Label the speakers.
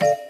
Speaker 1: ます